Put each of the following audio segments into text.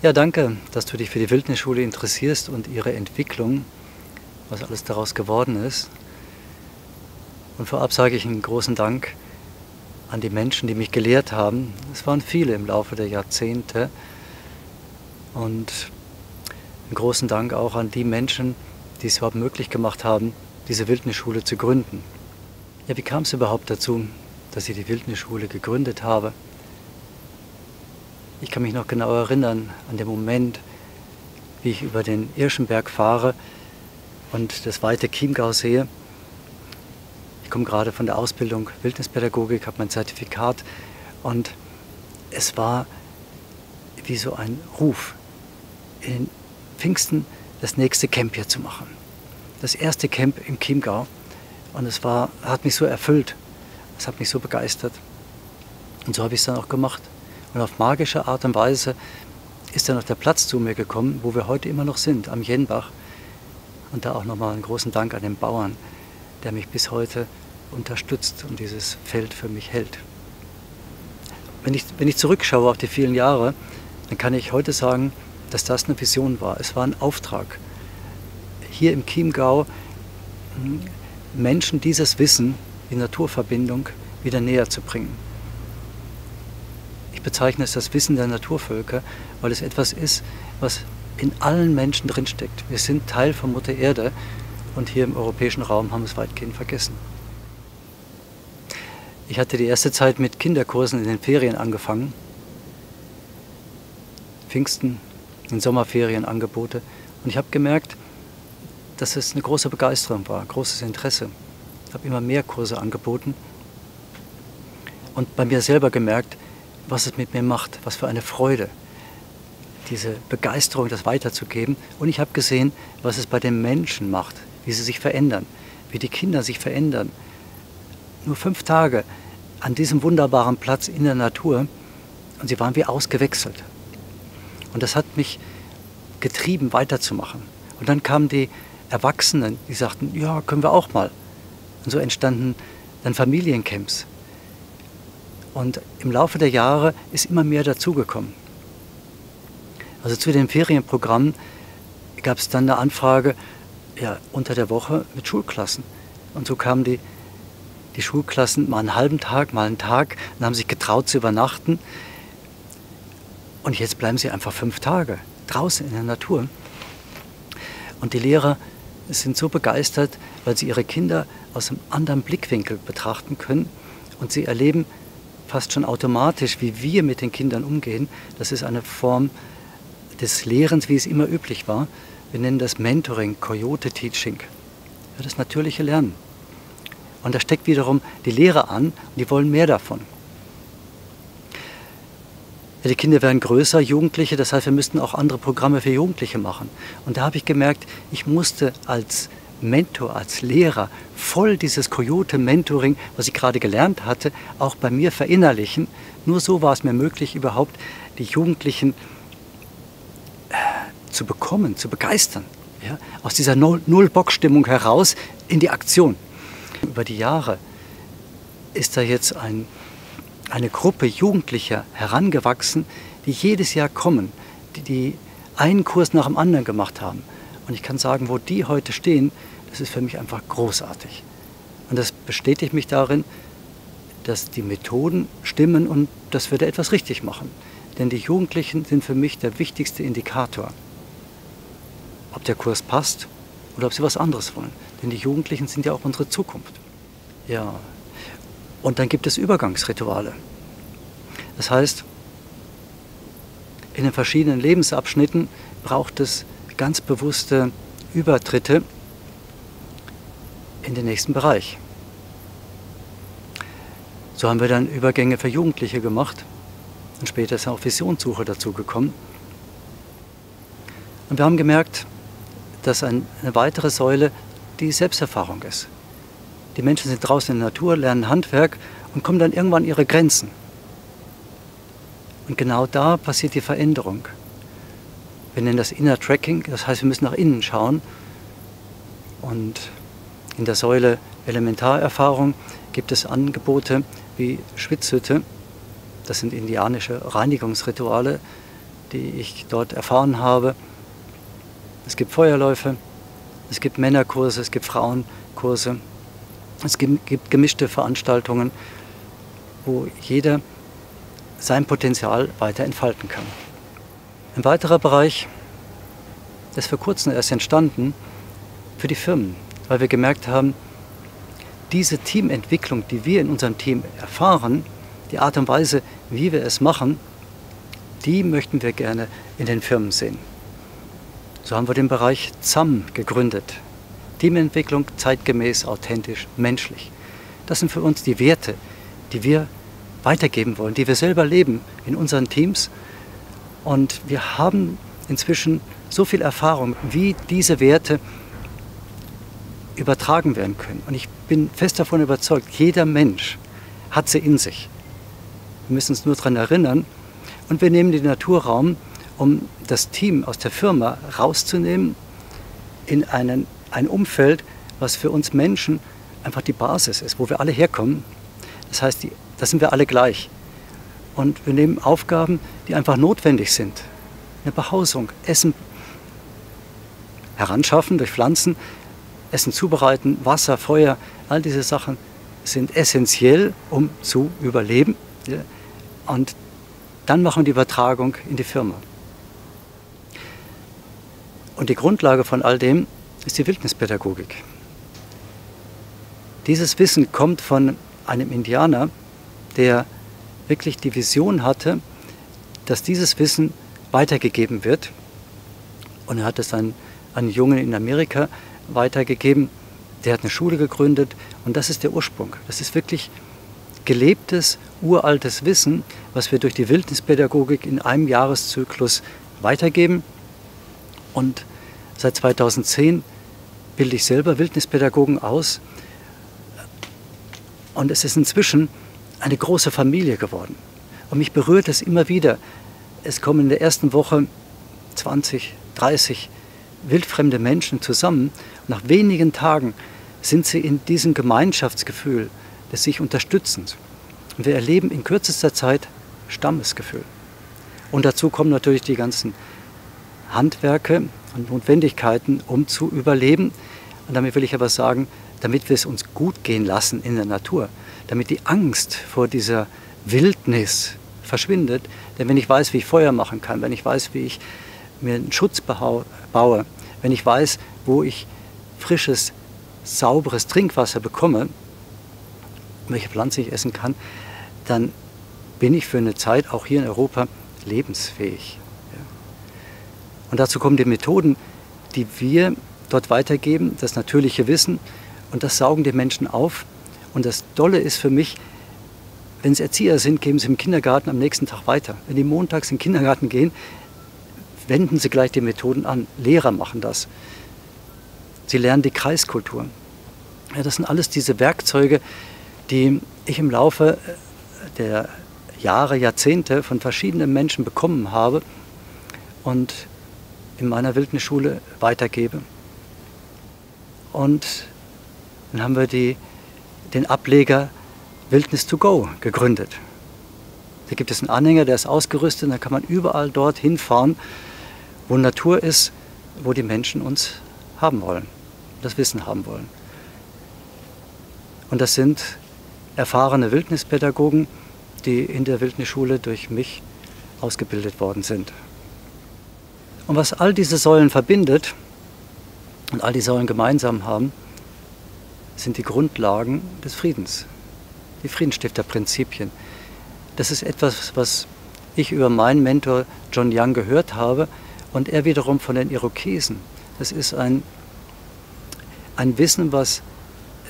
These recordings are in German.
Ja, danke, dass du dich für die Wildnisschule interessierst und ihre Entwicklung, was alles daraus geworden ist. Und vorab sage ich einen großen Dank an die Menschen, die mich gelehrt haben. Es waren viele im Laufe der Jahrzehnte. Und einen großen Dank auch an die Menschen, die es überhaupt möglich gemacht haben, diese Wildnisschule zu gründen. Ja, wie kam es überhaupt dazu, dass ich die Wildnisschule gegründet habe? Ich kann mich noch genau erinnern an den Moment, wie ich über den Irschenberg fahre und das weite Chiemgau sehe. Ich komme gerade von der Ausbildung Wildnispädagogik, habe mein Zertifikat und es war wie so ein Ruf, in Pfingsten das nächste Camp hier zu machen. Das erste Camp im Chiemgau und es war, hat mich so erfüllt, es hat mich so begeistert und so habe ich es dann auch gemacht. Und auf magische Art und Weise ist dann auch der Platz zu mir gekommen, wo wir heute immer noch sind, am Jenbach. Und da auch nochmal einen großen Dank an den Bauern, der mich bis heute unterstützt und dieses Feld für mich hält. Wenn ich, wenn ich zurückschaue auf die vielen Jahre, dann kann ich heute sagen, dass das eine Vision war. Es war ein Auftrag, hier im Chiemgau hm, Menschen dieses Wissen, die Naturverbindung, wieder näher zu bringen. Ich bezeichne es das Wissen der Naturvölker, weil es etwas ist, was in allen Menschen drinsteckt. Wir sind Teil von Mutter Erde und hier im europäischen Raum haben wir es weitgehend vergessen. Ich hatte die erste Zeit mit Kinderkursen in den Ferien angefangen. Pfingsten, in Sommerferien Angebote. Und ich habe gemerkt, dass es eine große Begeisterung war, großes Interesse. Ich habe immer mehr Kurse angeboten und bei mir selber gemerkt, was es mit mir macht, was für eine Freude, diese Begeisterung, das weiterzugeben. Und ich habe gesehen, was es bei den Menschen macht, wie sie sich verändern, wie die Kinder sich verändern. Nur fünf Tage an diesem wunderbaren Platz in der Natur und sie waren wie ausgewechselt. Und das hat mich getrieben, weiterzumachen. Und dann kamen die Erwachsenen, die sagten, ja, können wir auch mal. Und so entstanden dann Familiencamps. Und im Laufe der Jahre ist immer mehr dazugekommen. Also zu dem Ferienprogramm gab es dann eine Anfrage ja, unter der Woche mit Schulklassen. Und so kamen die, die Schulklassen mal einen halben Tag, mal einen Tag und haben sich getraut zu übernachten. Und jetzt bleiben sie einfach fünf Tage draußen in der Natur. Und die Lehrer sind so begeistert, weil sie ihre Kinder aus einem anderen Blickwinkel betrachten können und sie erleben, fast schon automatisch, wie wir mit den Kindern umgehen. Das ist eine Form des Lehrens, wie es immer üblich war. Wir nennen das Mentoring, Coyote Teaching. Ja, das natürliche Lernen. Und da steckt wiederum die Lehre an und die wollen mehr davon. Ja, die Kinder werden größer, Jugendliche, das heißt, wir müssten auch andere Programme für Jugendliche machen. Und da habe ich gemerkt, ich musste als Mentor, als Lehrer voll dieses Coyote-Mentoring, was ich gerade gelernt hatte, auch bei mir verinnerlichen. Nur so war es mir möglich, überhaupt die Jugendlichen äh, zu bekommen, zu begeistern. Ja? Aus dieser Null-Bock-Stimmung heraus in die Aktion. Über die Jahre ist da jetzt ein, eine Gruppe Jugendlicher herangewachsen, die jedes Jahr kommen, die, die einen Kurs nach dem anderen gemacht haben. Und ich kann sagen, wo die heute stehen, das ist für mich einfach großartig. Und das bestätigt mich darin, dass die Methoden stimmen und dass wir da etwas richtig machen. Denn die Jugendlichen sind für mich der wichtigste Indikator, ob der Kurs passt oder ob sie was anderes wollen. Denn die Jugendlichen sind ja auch unsere Zukunft. Ja. Und dann gibt es Übergangsrituale. Das heißt, in den verschiedenen Lebensabschnitten braucht es ganz bewusste Übertritte in den nächsten Bereich. So haben wir dann Übergänge für Jugendliche gemacht und später ist auch Visionssuche dazu gekommen. Und wir haben gemerkt, dass eine weitere Säule die Selbsterfahrung ist. Die Menschen sind draußen in der Natur, lernen Handwerk und kommen dann irgendwann an ihre Grenzen. Und genau da passiert die Veränderung. Wir nennen das Inner Tracking, das heißt, wir müssen nach innen schauen. Und in der Säule Elementarerfahrung gibt es Angebote wie Schwitzhütte. Das sind indianische Reinigungsrituale, die ich dort erfahren habe. Es gibt Feuerläufe, es gibt Männerkurse, es gibt Frauenkurse, es gibt gemischte Veranstaltungen, wo jeder sein Potenzial weiter entfalten kann. Ein weiterer Bereich, ist vor kurzem erst entstanden, für die Firmen, weil wir gemerkt haben, diese Teamentwicklung, die wir in unserem Team erfahren, die Art und Weise, wie wir es machen, die möchten wir gerne in den Firmen sehen. So haben wir den Bereich ZAM gegründet. Teamentwicklung zeitgemäß, authentisch, menschlich. Das sind für uns die Werte, die wir weitergeben wollen, die wir selber leben in unseren Teams. Und wir haben inzwischen so viel Erfahrung, wie diese Werte übertragen werden können. Und ich bin fest davon überzeugt, jeder Mensch hat sie in sich. Wir müssen uns nur daran erinnern. Und wir nehmen den Naturraum, um das Team aus der Firma rauszunehmen in einen, ein Umfeld, was für uns Menschen einfach die Basis ist, wo wir alle herkommen. Das heißt, da sind wir alle gleich. Und wir nehmen Aufgaben, die einfach notwendig sind. Eine Behausung, Essen heranschaffen durch Pflanzen, Essen zubereiten, Wasser, Feuer, all diese Sachen sind essentiell, um zu überleben. Und dann machen wir die Übertragung in die Firma. Und die Grundlage von all dem ist die Wildnispädagogik. Dieses Wissen kommt von einem Indianer, der wirklich die Vision hatte, dass dieses Wissen weitergegeben wird. Und er hat es an einen Jungen in Amerika weitergegeben. Der hat eine Schule gegründet und das ist der Ursprung. Das ist wirklich gelebtes, uraltes Wissen, was wir durch die Wildnispädagogik in einem Jahreszyklus weitergeben. Und seit 2010 bilde ich selber Wildnispädagogen aus. Und es ist inzwischen eine große Familie geworden. Und mich berührt es immer wieder. Es kommen in der ersten Woche 20, 30 wildfremde Menschen zusammen. Und nach wenigen Tagen sind sie in diesem Gemeinschaftsgefühl des sich Unterstützens. Und wir erleben in kürzester Zeit Stammesgefühl. Und dazu kommen natürlich die ganzen Handwerke und Notwendigkeiten, um zu überleben. Und damit will ich aber sagen, damit wir es uns gut gehen lassen in der Natur, damit die Angst vor dieser Wildnis verschwindet. Denn wenn ich weiß, wie ich Feuer machen kann, wenn ich weiß, wie ich mir einen Schutz baue, wenn ich weiß, wo ich frisches, sauberes Trinkwasser bekomme, welche Pflanze ich essen kann, dann bin ich für eine Zeit auch hier in Europa lebensfähig. Und dazu kommen die Methoden, die wir dort weitergeben, das natürliche Wissen und das saugen die Menschen auf. Und das Dolle ist für mich, wenn es Erzieher sind, geben sie im Kindergarten am nächsten Tag weiter. Wenn die montags in den Kindergarten gehen, wenden sie gleich die Methoden an. Lehrer machen das. Sie lernen die Kreiskultur. Ja, das sind alles diese Werkzeuge, die ich im Laufe der Jahre, Jahrzehnte von verschiedenen Menschen bekommen habe und in meiner Wildnisschule weitergebe. Und dann haben wir die, den Ableger Wildnis to Go gegründet. Da gibt es einen Anhänger, der ist ausgerüstet und da kann man überall dort hinfahren, wo Natur ist, wo die Menschen uns haben wollen, das Wissen haben wollen. Und das sind erfahrene Wildnispädagogen, die in der Wildnisschule durch mich ausgebildet worden sind. Und was all diese Säulen verbindet und all die Säulen gemeinsam haben, sind die Grundlagen des Friedens, die Friedensstifterprinzipien. Das ist etwas, was ich über meinen Mentor John Young gehört habe und er wiederum von den Irokesen. Das ist ein, ein Wissen, was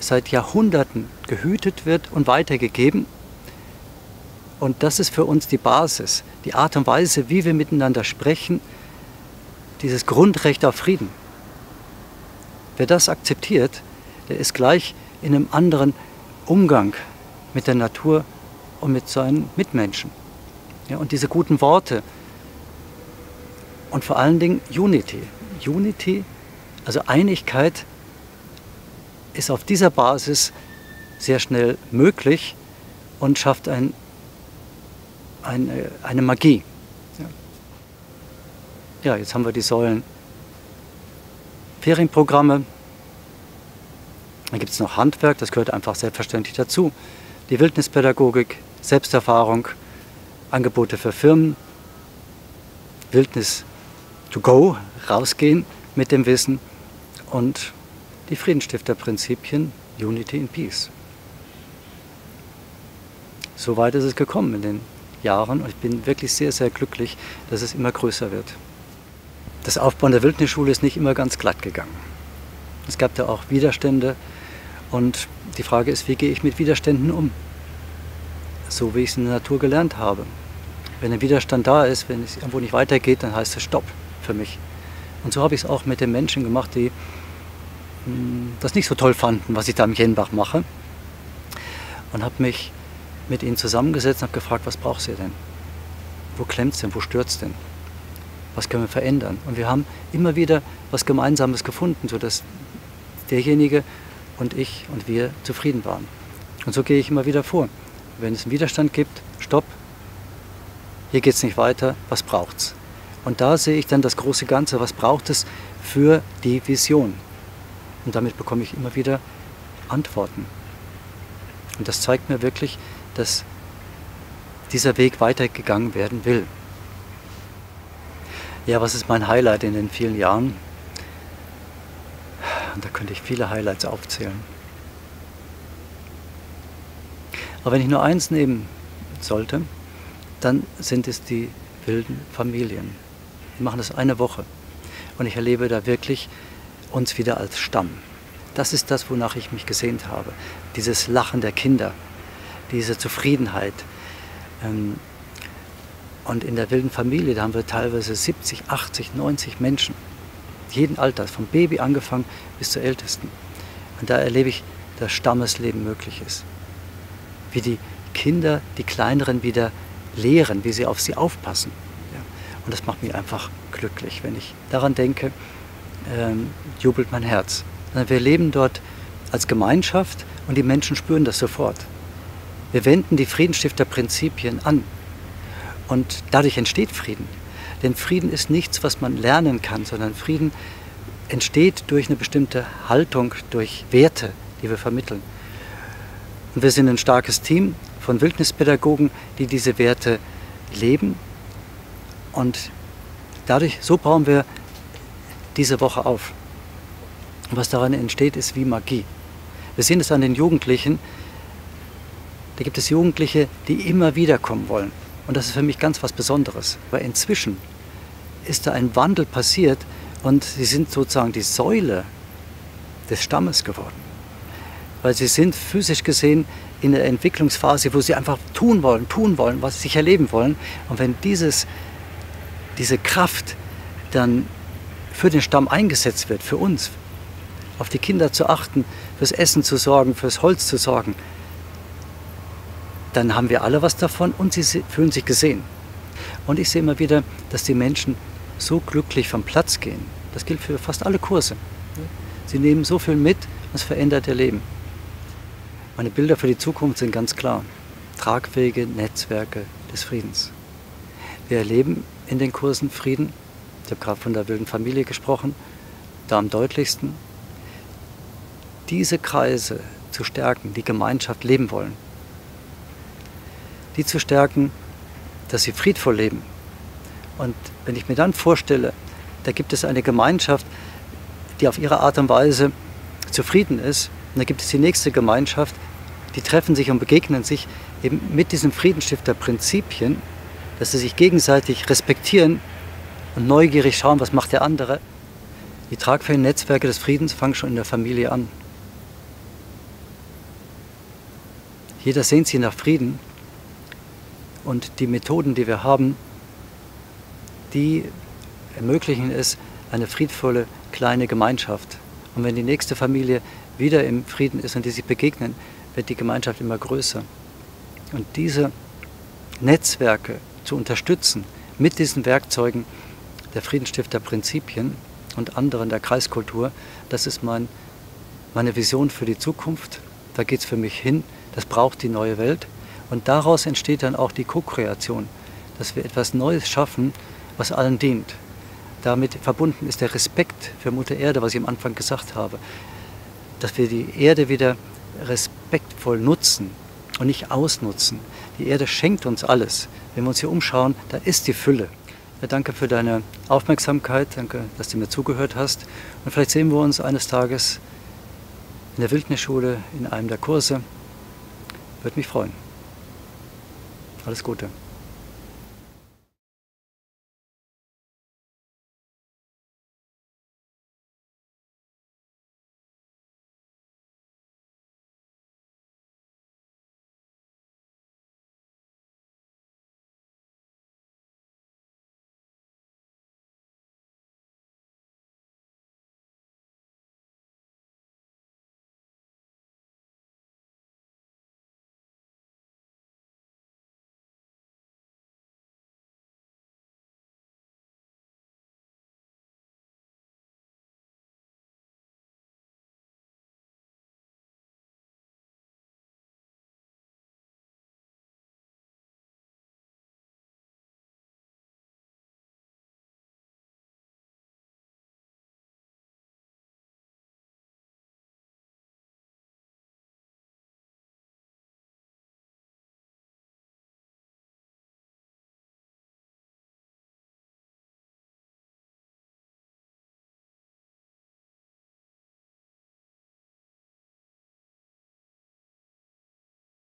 seit Jahrhunderten gehütet wird und weitergegeben. Und das ist für uns die Basis, die Art und Weise, wie wir miteinander sprechen, dieses Grundrecht auf Frieden. Wer das akzeptiert, der ist gleich in einem anderen Umgang mit der Natur und mit seinen Mitmenschen. Ja, und diese guten Worte und vor allen Dingen Unity. Unity, also Einigkeit, ist auf dieser Basis sehr schnell möglich und schafft ein, eine, eine Magie. Ja. ja, jetzt haben wir die Säulen Ferienprogramme. Dann gibt es noch Handwerk, das gehört einfach selbstverständlich dazu. Die Wildnispädagogik, Selbsterfahrung, Angebote für Firmen, Wildnis to go, rausgehen mit dem Wissen und die Friedensstifterprinzipien Unity in Peace. So weit ist es gekommen in den Jahren und ich bin wirklich sehr, sehr glücklich, dass es immer größer wird. Das Aufbauen der Wildnisschule ist nicht immer ganz glatt gegangen. Es gab da auch Widerstände und die Frage ist, wie gehe ich mit Widerständen um? So wie ich es in der Natur gelernt habe. Wenn ein Widerstand da ist, wenn es irgendwo nicht weitergeht, dann heißt es Stopp für mich. Und so habe ich es auch mit den Menschen gemacht, die hm, das nicht so toll fanden, was ich da im Jenbach mache. Und habe mich mit ihnen zusammengesetzt und habe gefragt, was braucht ihr denn? Wo klemmt es denn? Wo stört es denn? Was können wir verändern? Und wir haben immer wieder was Gemeinsames gefunden, sodass derjenige und ich und wir zufrieden waren. Und so gehe ich immer wieder vor. Wenn es einen Widerstand gibt, stopp, hier geht es nicht weiter, was braucht's? Und da sehe ich dann das große Ganze, was braucht es für die Vision? Und damit bekomme ich immer wieder Antworten. Und das zeigt mir wirklich, dass dieser Weg weitergegangen werden will. Ja, was ist mein Highlight in den vielen Jahren? Und da könnte ich viele Highlights aufzählen. Aber wenn ich nur eins nehmen sollte, dann sind es die wilden Familien. Wir machen das eine Woche und ich erlebe da wirklich uns wieder als Stamm. Das ist das, wonach ich mich gesehnt habe. Dieses Lachen der Kinder, diese Zufriedenheit. Ähm, und in der wilden Familie, da haben wir teilweise 70, 80, 90 Menschen. Jeden Alters, vom Baby angefangen bis zur Ältesten. Und da erlebe ich, dass Stammesleben möglich ist. Wie die Kinder die Kleineren wieder lehren, wie sie auf sie aufpassen. Und das macht mich einfach glücklich. Wenn ich daran denke, ähm, jubelt mein Herz. Wir leben dort als Gemeinschaft und die Menschen spüren das sofort. Wir wenden die Friedensstifterprinzipien an und dadurch entsteht Frieden. Denn Frieden ist nichts, was man lernen kann, sondern Frieden entsteht durch eine bestimmte Haltung, durch Werte, die wir vermitteln. Und wir sind ein starkes Team von Wildnispädagogen, die diese Werte leben. Und dadurch, so bauen wir diese Woche auf. Und was daran entsteht, ist wie Magie. Wir sehen es an den Jugendlichen. Da gibt es Jugendliche, die immer wieder kommen wollen. Und das ist für mich ganz was Besonderes. Weil inzwischen ist da ein Wandel passiert und sie sind sozusagen die Säule des Stammes geworden. Weil sie sind physisch gesehen in der Entwicklungsphase, wo sie einfach tun wollen, tun wollen, was sie sich erleben wollen. Und wenn dieses, diese Kraft dann für den Stamm eingesetzt wird, für uns, auf die Kinder zu achten, fürs Essen zu sorgen, fürs Holz zu sorgen, dann haben wir alle was davon und sie fühlen sich gesehen. Und ich sehe immer wieder, dass die Menschen so glücklich vom Platz gehen. Das gilt für fast alle Kurse. Sie nehmen so viel mit, das verändert ihr Leben. Meine Bilder für die Zukunft sind ganz klar. Tragfähige Netzwerke des Friedens. Wir erleben in den Kursen Frieden. Ich habe gerade von der wilden Familie gesprochen, da am deutlichsten. Diese Kreise zu stärken, die Gemeinschaft leben wollen. Die zu stärken, dass sie friedvoll leben. Und wenn ich mir dann vorstelle, da gibt es eine Gemeinschaft, die auf ihre Art und Weise zufrieden ist, und da gibt es die nächste Gemeinschaft, die treffen sich und begegnen sich eben mit diesen Friedensstifter-Prinzipien, dass sie sich gegenseitig respektieren und neugierig schauen, was macht der andere. Die tragfähigen Netzwerke des Friedens fangen schon in der Familie an. Jeder sehnt sich nach Frieden und die Methoden, die wir haben, die ermöglichen es, eine friedvolle kleine Gemeinschaft. Und wenn die nächste Familie wieder im Frieden ist und die sich begegnen, wird die Gemeinschaft immer größer. Und diese Netzwerke zu unterstützen mit diesen Werkzeugen der Friedensstifter Prinzipien und anderen der Kreiskultur, das ist mein, meine Vision für die Zukunft. Da geht es für mich hin. Das braucht die neue Welt. Und daraus entsteht dann auch die Co-Kreation, dass wir etwas Neues schaffen, was allen dient. damit verbunden ist der Respekt für Mutter Erde, was ich am Anfang gesagt habe. Dass wir die Erde wieder respektvoll nutzen und nicht ausnutzen. Die Erde schenkt uns alles. Wenn wir uns hier umschauen, da ist die Fülle. Ja, danke für deine Aufmerksamkeit, danke, dass du mir zugehört hast. Und vielleicht sehen wir uns eines Tages in der Wildnisschule in einem der Kurse. Würde mich freuen. Alles Gute.